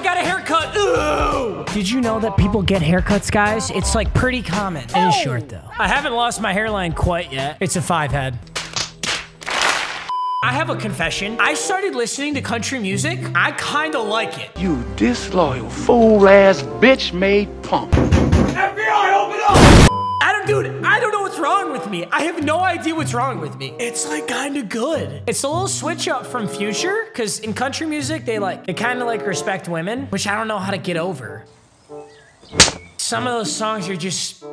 I got a haircut. Ooh. Did you know that people get haircuts, guys? It's like pretty common. It is short though. I haven't lost my hairline quite yet. It's a five head. I have a confession. I started listening to country music. I kind of like it. You disloyal fool ass bitch made punk. Wrong with me. I have no idea what's wrong with me. It's like kind of good. It's a little switch up from Future, because in country music, they like, they kind of like respect women, which I don't know how to get over. Some of those songs are just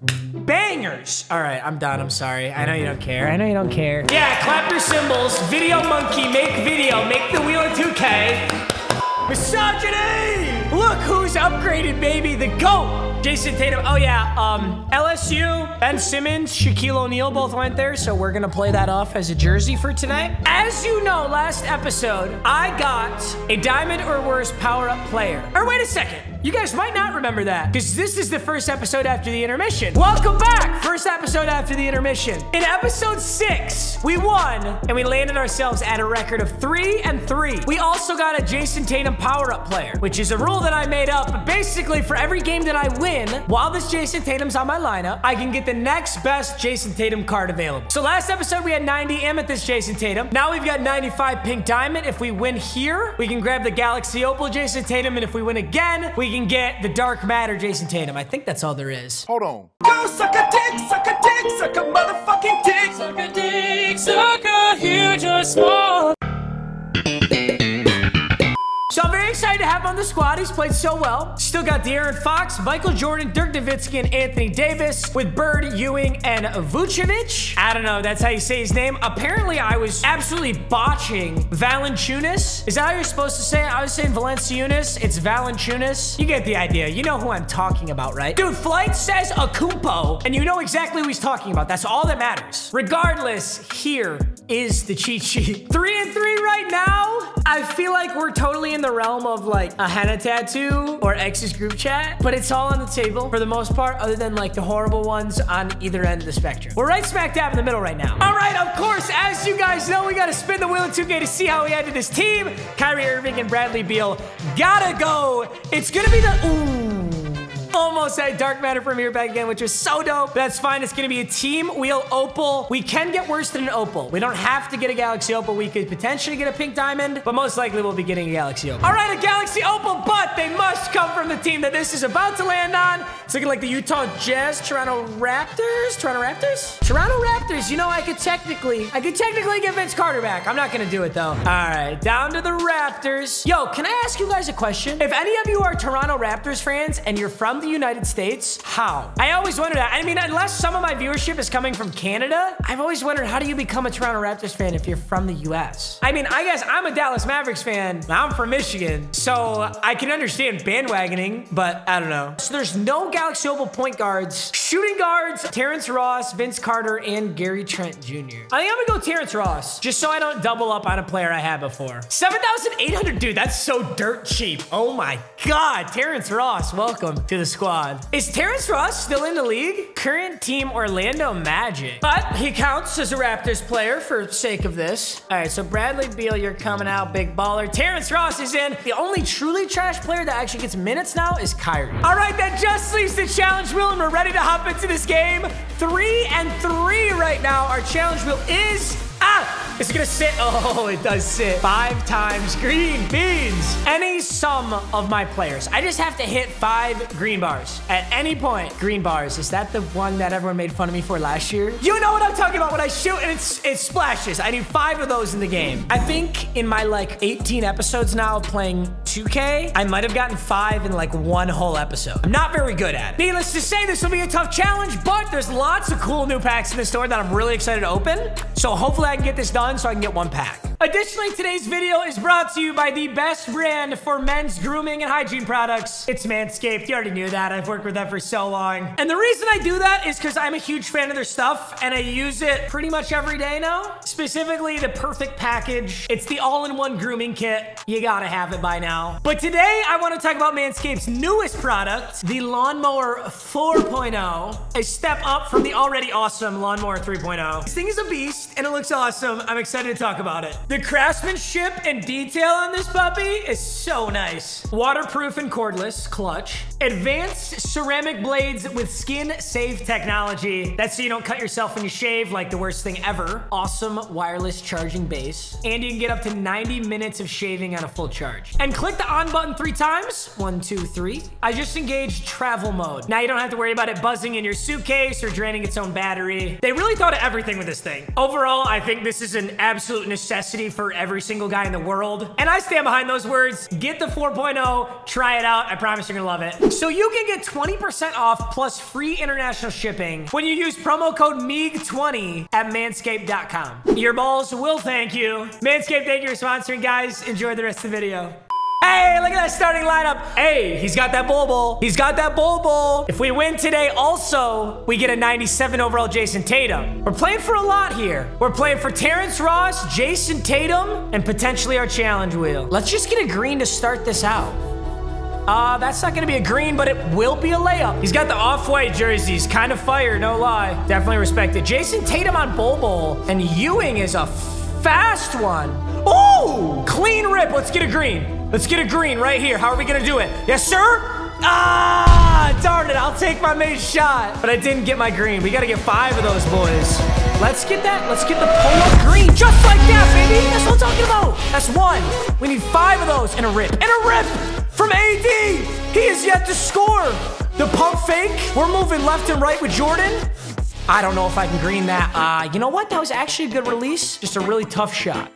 bangers. All right, I'm done. I'm sorry. I know you don't care. I know you don't care. Yeah, clap your cymbals. Video monkey, make video. Make the wheel of 2K. Misogyny! Look who's upgraded, baby. The GOAT. Jayson Tatum. Oh, yeah. Um, LSU, Ben Simmons, Shaquille O'Neal both went there, so we're to play that off as a jersey for tonight. As you know, last episode, I got a diamond or worse power up player. Or wait a second. You guys might not remember that because this is the first episode after the intermission. Welcome back. First episode after the intermission. In episode six, we won and we landed ourselves at a record of three and three. We also got a Jayson Tatum power up player, which is a rule that I made up. But basically, for every game that I win, while this Jayson Tatum's on my lineup, I can get the next best Jayson Tatum card available. So last episode, we had 90 Amethyst Jayson Tatum. Now we've got 95 Pink Diamond. If we win here, we can grab the Galaxy Opal Jayson Tatum. And if we win again, we can get the Dark Matter Jayson Tatum. I think that's all there is. Hold on. Go suck a dick, suck a dick, suck a motherfucking dick. Suck a dick, suck a huge or small. On the squad. He's played so well. Still got De'Aaron Fox, Michael Jordan, Dirk Nowitzki, and Anthony Davis with Bird, Ewing, and Vucevic. I don't know. That's how you say his name. Apparently, I was absolutely botching Valanciunas. Is that how you're supposed to say it? I was saying Valanciunas. It's Valanciunas. You get the idea. You know who I'm talking about, right? Dude, Flight says Akumpo, and you know exactly who he's talking about. That's all that matters. Regardless, here is the cheat sheet. Three and three right now. I feel like we're totally in the realm of like a henna tattoo or ex's group chat, but it's all on the table for the most part, other than like the horrible ones on either end of the spectrum. We're right smack dab in the middle right now. All right, of course, as you guys know, we got to spin the wheel in 2K to see how we ended this team. Kyrie Irving and Bradley Beal gotta go. It's gonna be the ooh. Almost had Dark Matter Premier back again, which was so dope. That's fine. It's going to be a Team Wheel Opal. We can get worse than an Opal. We don't have to get a Galaxy Opal. We could potentially get a Pink Diamond, but most likely we'll be getting a Galaxy Opal. All right, a Galaxy Opal, but they must come from the team that this is about to land on. It's looking like the Utah Jazz, Toronto Raptors, Toronto Raptors? Toronto Raptors. You know, I could technically, I could technically get Vince Carter back. I'm not going to do it though. All right, down to the Raptors. Yo, can I ask you guys a question? If any of you are Toronto Raptors fans and you're from the United States, how? I always wonder that. I mean, unless some of my viewership is coming from Canada, I've always wondered how do you become a Toronto Raptors fan if you're from the US? I mean, I guess I'm a Dallas Mavericks fan. I'm from Michigan, so I can understand bandwagoning, but I don't know. So there's no Galaxy Opal point guards. Shooting guards, Terrence Ross, Vince Carter, and Gary Trent Jr. I think I'm gonna go Terrence Ross, just so I don't double up on a player I had before. 7,800, dude, that's so dirt cheap. Oh my God, Terrence Ross, welcome to the squad. Is Terrence Ross still in the league? Current team Orlando Magic. But he counts as a Raptors player for sake of this. All right, so Bradley Beal, you're coming out, big baller. Terrence Ross is in. The only truly trash player that actually gets minutes now is Kyrie. All right, that just leaves the challenge wheel, and we're ready to hop into this game. Three and three right now. Our challenge wheel is Ah! It's gonna sit. Oh, it does sit. Five times green beans. Any sum of my players. I just have to hit five green bars at any point. Green bars. Is that the one that everyone made fun of me for last year? You know what I'm talking about when I shoot and it's, it splashes. I need five of those in the game. I think in my like 18 episodes now of playing 2K, I might have gotten five in like one whole episode. I'm not very good at it. Needless to say, this will be a tough challenge, but there's lots of cool new packs in the store that I'm really excited to open. So hopefully I can get this done so I can get one pack. Additionally, today's video is brought to you by the best brand for men's grooming and hygiene products. It's Manscaped. You already knew that. I've worked with them for so long. And the reason I do that is because I'm a huge fan of their stuff and I use it pretty much every day now. Specifically, the perfect package. It's the all-in-one grooming kit. You gotta have it by now. But today, I want to talk about Manscaped's newest product, the Lawnmower 4.0. A step up from the already awesome Lawnmower 3.0. This thing is a beast and it looks awesome. I'm excited to talk about it. The craftsmanship and detail on this puppy is so nice. Waterproof and cordless, clutch. Advanced ceramic blades with skin safe technology. That's so you don't cut yourself when you shave like the worst thing ever. Awesome wireless charging base. And you can get up to 90 minutes of shaving on a full charge. And click the on button three times. One, two, three. I just engaged travel mode. Now you don't have to worry about it buzzing in your suitcase or draining its own battery. They really thought of everything with this thing. Overall, I think this is an absolute necessity for every single guy in the world. And I stand behind those words. Get the 4.0, try it out. I promise you're gonna love it. So you can get 20% off plus free international shipping when you use promo code MEAG20 at manscaped.com. Your balls will thank you. Manscaped, thank you for sponsoring, guys. Enjoy the rest of the video. Hey, look at that starting lineup. Hey, he's got that Bol Bol. He's got that Bol Bol. If we win today, also, we get a 97 overall Jayson Tatum. We're playing for a lot here. We're playing for Terrence Ross, Jayson Tatum, and potentially our challenge wheel. Let's just get a green to start this out. Uh, that's not gonna be a green, but it will be a layup. He's got the off-white jerseys. Kind of fire, no lie. Definitely respect it. Jayson Tatum on Bol Bol, and Ewing is a fast one. Oh, clean rip. Let's get a green. Let's get a green right here. How are we gonna do it? Yes, sir? Ah, darn it. I'll take my main shot. But I didn't get my green. We gotta get five of those boys. Let's get that. Let's get the pull-up green. Just like that, baby. That's what I'm talking about. That's one. We need five of those and a rip. And a rip from AD. He is yet to score. The pump fake. We're moving left and right with Jordan. I don't know if I can green that. Uh, you know what? That was actually a good release. Just a really tough shot.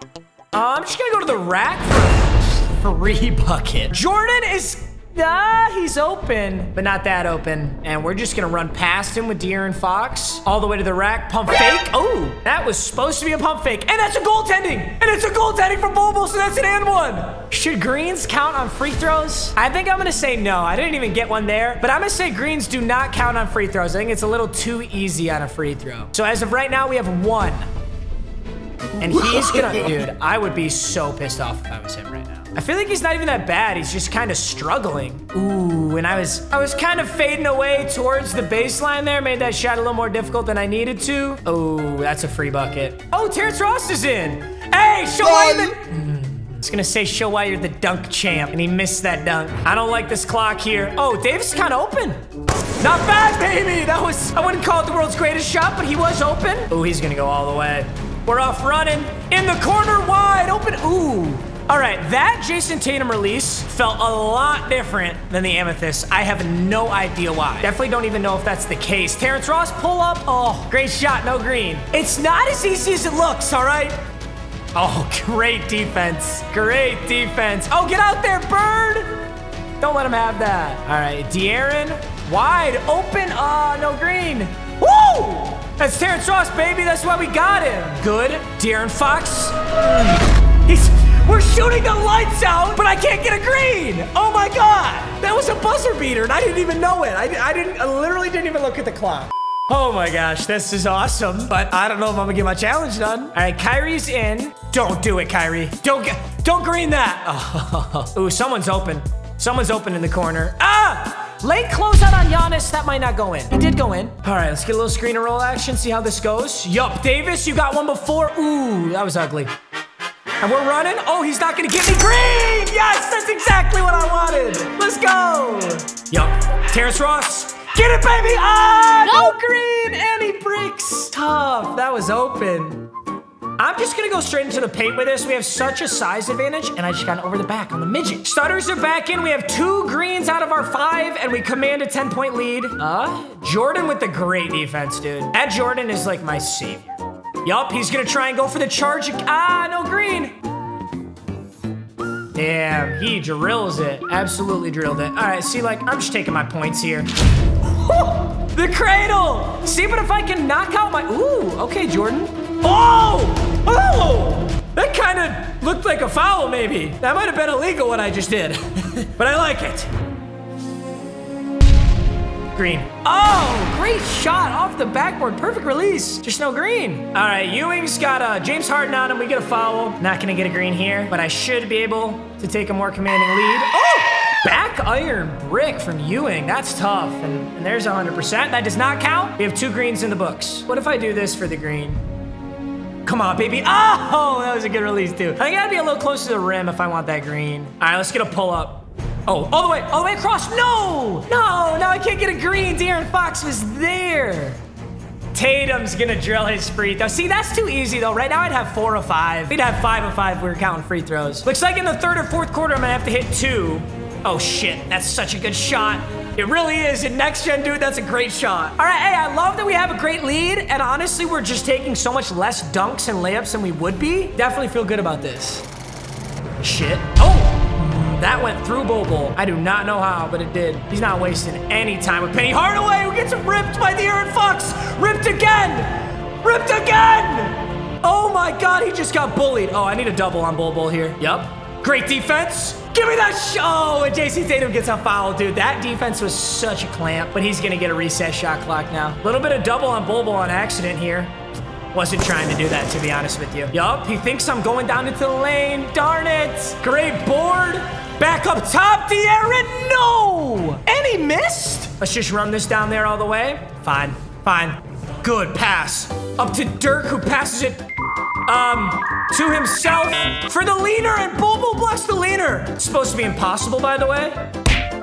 Uh, I'm just gonna go to the rack free bucket. Jordan is, ah, he's open, but not that open. And we're just gonna run past him with De'Aaron Fox all the way to the rack. Pump fake. Oh, that was supposed to be a pump fake. And that's a goaltending. And it's a goaltending for Bobo, so that's an and one. Should greens count on free throws? I think I'm gonna say no. I didn't even get one there, but I'm gonna say greens do not count on free throws. I think it's a little too easy on a free throw. So as of right now, we have one. And he's gonna, dude, I would be so pissed off if I was him right now. I feel like he's not even that bad. He's just kind of struggling. Ooh, and I was, I was kind of fading away towards the baseline there. Made that shot a little more difficult than I needed to. Oh, that's a free bucket. Oh, Terrence Ross is in. Hey, show why you're the, it's gonna say show why you're the dunk champ, and he missed that dunk. I don't like this clock here. Oh, Davis is kind of open. Not bad, baby. That was, I wouldn't call it the world's greatest shot, but he was open. Oh, he's gonna go all the way. We're off running. In the corner, wide open. Ooh. All right, that Jayson Tatum release felt a lot different than the Amethyst. I have no idea why. Definitely don't even know if that's the case. Terrence Ross, pull up. Oh, great shot, no green. It's not as easy as it looks, all right? Oh, great defense. Great defense. Oh, get out there, Bird. Don't let him have that. All right, De'Aaron, wide open. Oh, no green. Woo! That's Terrence Ross, baby. That's why we got him. Good. De'Aaron Fox. He's, we're shooting the lights out, but I can't get a green. Oh my God. That was a buzzer beater, and I didn't even know it. I, I didn't, I literally didn't even look at the clock. Oh my gosh, this is awesome, but I don't know if I'm gonna get my challenge done. All right, Kyrie's in. Don't do it, Kyrie. Don't get, don't green that. Oh, ooh, someone's open. Someone's open in the corner. Ah! Late closeout on Giannis. That might not go in. He did go in. All right, let's get a little screen and roll action, see how this goes. Yup, Davis, you got one before. Ooh, that was ugly. And we're running. Oh, he's not gonna get me green. Yes, that's exactly what I wanted. Let's go. Yup, Terrence Ross. Get it, baby. Ah, no green. And he breaks. Tough. That was open. I'm just gonna go straight into the paint with this. We have such a size advantage, and I just got over the back on the midget. Stutters are back in. We have two greens out of our five, and we command a 10-point lead. Uh, Jordan with the great defense, dude. Ed Jordan is like my savior. Yup, he's gonna try and go for the charge. Ah, no green. Damn, he drills it. Absolutely drilled it. All right, see, like, I'm just taking my points here. the cradle! See, but if I can knock out my... Ooh, okay, Jordan. Oh! Oh! That kind of looked like a foul, maybe. That might have been illegal what I just did. but I like it. Green. Oh, great shot off the backboard. Perfect release. Just no green. All right, Ewing's got uh, James Harden on him. We get a foul. Not gonna get a green here, but I should be able to take a more commanding lead. Oh! Back iron brick from Ewing. That's tough. And, and there's 100%. That does not count. We have two greens in the books. What if I do this for the green? Come on, baby. Oh, that was a good release, too. I gotta be a little closer to the rim if I want that green. All right, let's get a pull up. Oh, all the way, all the way across. No, no, now I can't get a green. De'Aaron Fox was there. Tatum's gonna drill his free throw. See, that's too easy though. Right now I'd have four or five. We'd have five or five if we were counting free throws. Looks like in the third or fourth quarter, I'm gonna have to hit two. Oh shit, that's such a good shot. It really is. In next gen, dude, that's a great shot. All right, hey, I love that we have a great lead, and honestly, we're just taking so much less dunks and layups than we would be. Definitely feel good about this. Shit. Oh! That went through Bobo. I do not know how, but it did. He's not wasting any time with Penny Hardaway, who gets ripped by De'Aaron Fox. Ripped again! Ripped again! Oh my god, he just got bullied. Oh, I need a double on Bobo here. Yup. Great defense. Give me that show! And Jayson Tatum gets a foul, dude. That defense was such a clamp, but he's gonna get a reset shot clock now. A little bit of double on Bobo on accident here. Wasn't trying to do that, to be honest with you. Yup, he thinks I'm going down into the lane. Darn it. Great board. Back up top, De'Aaron. No! And he missed. Let's just run this down there all the way. Fine, fine. Good pass. Up to Dirk, who passes it um, to himself for the leaner, and Bobo blocks the leaner. It's supposed to be impossible, by the way.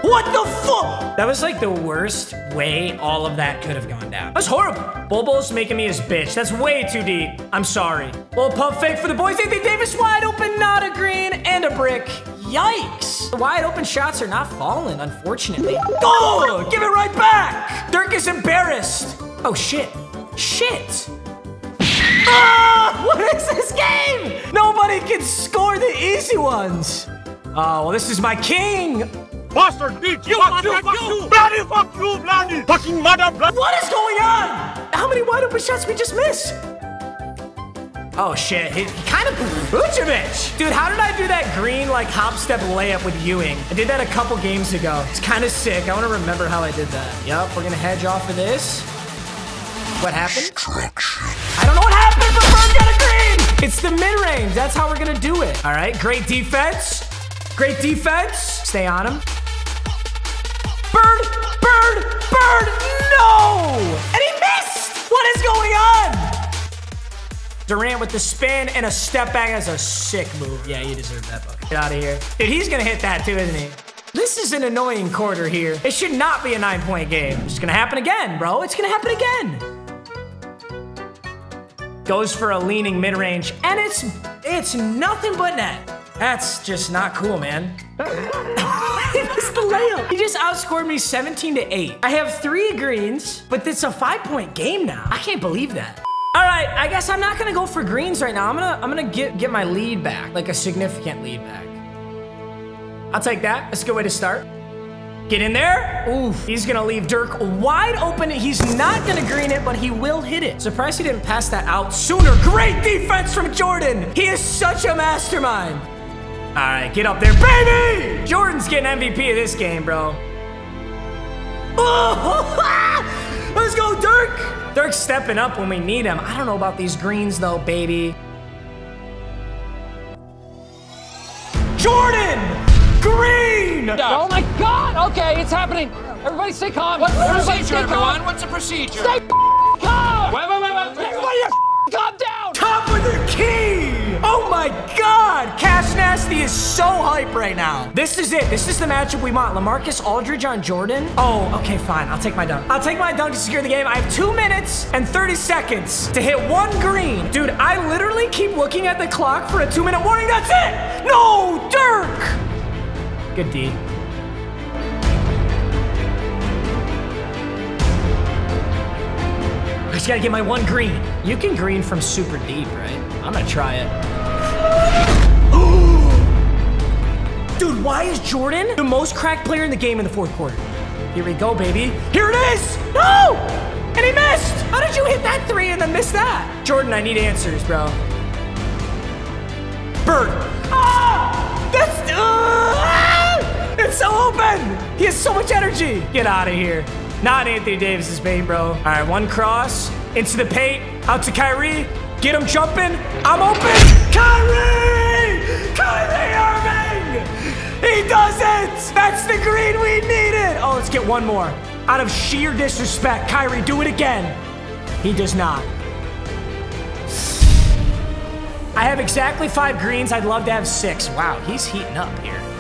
What the fuck? That was like the worst way all of that could have gone down. That's horrible. Bobo's making me his bitch. That's way too deep. I'm sorry. Little pump fake for the boys. Anthony Davis wide open, not a green, and a brick. Yikes. The wide open shots are not falling, unfortunately. Oh, give it right back. Dirk is embarrassed. Oh, shit. Shit. Ah, what is this game? Nobody can score the easy ones. Oh, well, this is my king. Bastard bitch! You, fuck you, fuck you! Bloody fuck you, bloody! Fucking mother, bloody! What is going on? How many wide open shots we just missed? Oh shit, he, he kind of Vucevic! Dude, how did I do that green like hop step layup with Ewing? I did that a couple games ago. It's kind of sick. I want to remember how I did that. Yep, we're gonna hedge off of this. What happened? I don't know what happened, but Bird got a green! It's the mid-range. That's how we're gonna do it. All right, great defense. Great defense. Stay on him. Bird, bird, bird, no! And he missed! What is going on? Durant with the spin and a step back. That's a sick move. Yeah, you deserve that bucket. Get out of here. Dude, he's gonna hit that too, isn't he? This is an annoying quarter here. It should not be a nine point game. It's gonna happen again, bro. It's gonna happen again. Goes for a leaning mid range, and it's it's nothing but net. That's just not cool, man. he missed the layup. He just outscored me 17 to 8. I have three greens, but it's a five point game now. I can't believe that. All right, I guess I'm not gonna go for greens right now. I'm gonna I'm gonna get get my lead back, like a significant lead back. I'll take that. That's a good way to start. Get in there. Oof. He's gonna leave Dirk wide open. He's not gonna green it, but he will hit it. Surprised he didn't pass that out sooner. Great defense from Jordan. He is such a mastermind. All right, get up there, baby! Jordan's getting MVP of this game, bro. Oh, let's go, Dirk! Dirk's stepping up when we need him. I don't know about these greens, though, baby. Jordan! Green! Oh my god! Okay, it's happening. Everybody stay calm. What's the Everybody procedure, stay everyone? calm. What's the procedure? Stay calm. Wait, wait, wait, wait. Everybody calm down. Top of the key! Oh my god! Cash Nasty is so hype right now. This is it. This is the matchup we want. LaMarcus Aldridge on Jordan. Oh, okay, fine. I'll take my dunk. I'll take my dunk to secure the game. I have two minutes and 30 seconds to hit one green. Dude, I literally keep looking at the clock for a two minute warning. That's it! No, Dirk! Good D. I just gotta get my one green. You can green from super deep, right? I'm gonna try it. Dude, why is Jordan the most cracked player in the game in the fourth quarter? Here we go, baby. Here it is! No! And he missed! How did you hit that three and then miss that? Jordan, I need answers, bro. Bird. It's so open! He has so much energy! Get out of here. Not Anthony Davis's paint, bro. All right, one cross into the paint, out to Kyrie. Get him jumping. I'm open. Kyrie! Kyrie Irving! He does it! That's the green we needed! Oh, let's get one more. Out of sheer disrespect, Kyrie, do it again. He does not. I have exactly five greens. I'd love to have six. Wow, he's heating up here.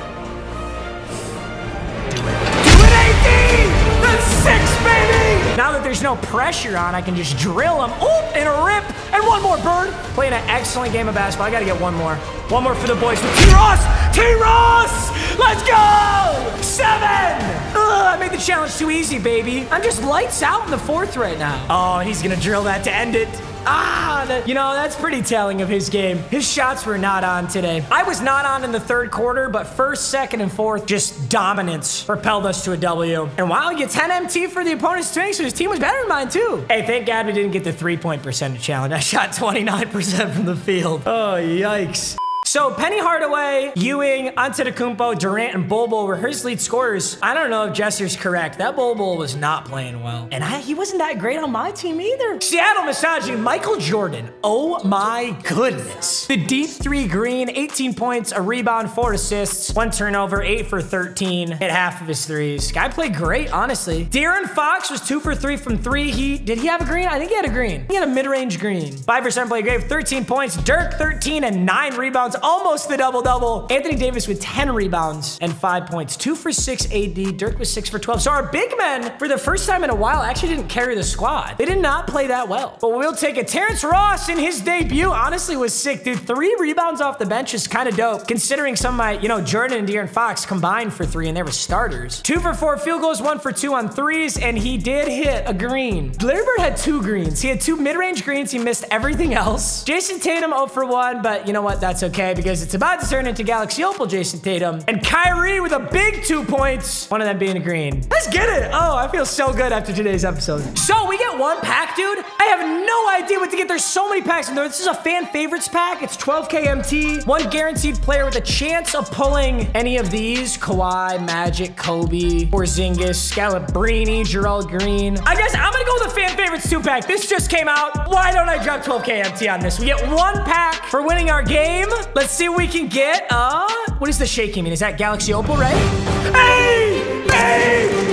It, AD! Six, baby! Now that there's no pressure on, I can just drill him. Oop, and a rip. And one more bird. Playing an excellent game of basketball. I gotta get one more. One more for the boys with T-Ross! T-Ross! Let's go! Seven! Ugh, I made the challenge too easy, baby. I'm just lights out in the fourth right now. Oh, he's gonna drill that to end it. Ah, you know, that's pretty telling of his game. His shots were not on today. I was not on in the third quarter, but first, second, and fourth, just dominance propelled us to a W. And wow, you get 10 MT for the opponent's swing, so his team was better than mine too. Hey, thank God we didn't get the three-point percentage challenge. I shot 29% from the field. Oh, yikes. So Penny Hardaway, Ewing, Antetokounmpo, Durant, and Bol were his lead scorers. I don't know if Jester's correct. That Bol was not playing well. And I, he wasn't that great on my team either. Seattle massaging Michael Jordan. Oh my goodness. The deep three green, 18 points, a rebound, four assists, one turnover, eight for 13, hit half of his threes. Guy played great, honestly. De'Aaron Fox was two for three from three. He Did he have a green? I think he had a green. He had a mid-range green. 5% play great, 13 points. Dirk, 13 and nine rebounds almost the double-double. Anthony Davis with 10 rebounds and five points. Two for six AD. Dirk was six for 12. So our big men, for the first time in a while, actually didn't carry the squad. They did not play that well. But we'll take it. Terrence Ross in his debut honestly was sick, dude. Three rebounds off the bench is kind of dope, considering some of my, you know, Jordan and De'Aaron Fox combined for three, and they were starters. Two for four field goals, one for two on threes, and he did hit a green. Larry Bird had two greens. He had two mid-range greens. He missed everything else. Jayson Tatum 0 for 1, but you know what? That's okay because it's about to turn into Galaxy Opal Jayson Tatum. And Kyrie with a big two points, one of them being a green. Let's get it. Oh, I feel so good after today's episode. So we get one pack, dude. I have no idea what to get. There's so many packs in there. This is a fan favorites pack. It's 12k MT, one guaranteed player with a chance of pulling any of these. Kawhi, Magic, Kobe, Porzingis, Scalabrine, Gerald Green. I guess I'm gonna go with the fan favorites two pack. This just came out. Why don't I drop 12k MT on this? We get one pack for winning our game. Let's see what we can get. Uh, what is the shaking mean? Is that Galaxy Opal, right? Hey! Hey!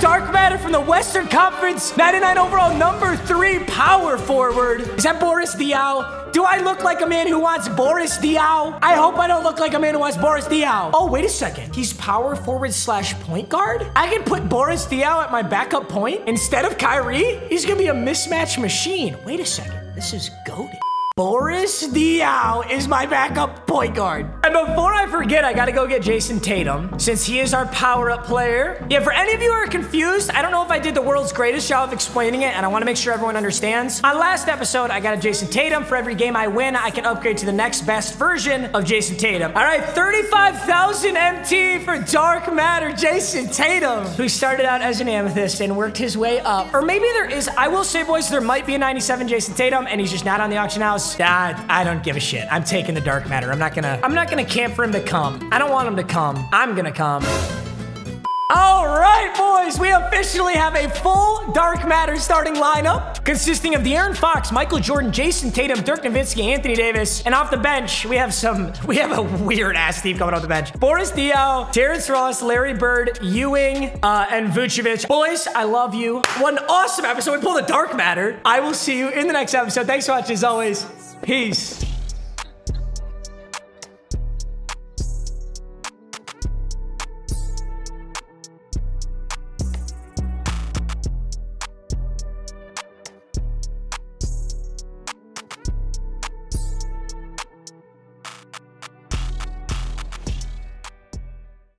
Dark matter from the Western Conference. 99 overall, number three power forward. Is that Boris Diaw? Do I look like a man who wants Boris Diaw? I hope I don't look like a man who wants Boris Diaw. Oh, wait a second. He's power forward slash point guard? I can put Boris Diaw at my backup point instead of Kyrie? He's gonna be a mismatch machine. Wait a second. This is goaded. Boris Diaw is my backup point guard. And before I forget, I gotta go get Jayson Tatum, since he is our power-up player. Yeah, for any of you who are confused, I don't know I did the world's greatest job of explaining it, and I wanna make sure everyone understands. On last episode, I got a Jayson Tatum. For every game I win, I can upgrade to the next best version of Jayson Tatum. All right, 35,000 MT for Dark Matter Jayson Tatum, who started out as an amethyst and worked his way up. Or maybe there is, I will say, boys, there might be a 97 Jayson Tatum, and he's just not on the auction house. I, I don't give a shit. I'm taking the dark matter. I'm not gonna, I'm not gonna camp for him to come. I don't want him to come. I'm gonna come. All right, boys, we officially have a full Dark Matter starting lineup consisting of De'Aaron Fox, Michael Jordan, Jayson Tatum, Dirk Nowitzki, Anthony Davis, and off the bench, we have some, we have a weird ass team coming off the bench. Boris Diaw, Terrence Ross, Larry Bird, Ewing, uh, and Vucevic. Boys, I love you. What an awesome episode. We pulled a Dark Matter. I will see you in the next episode. Thanks so much as always. Peace.